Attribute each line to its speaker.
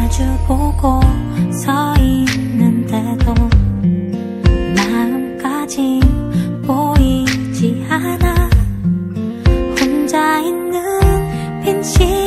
Speaker 1: 마주보고 서 있는데도 마음까지 보이지 않아. 혼자 있는 빈 시간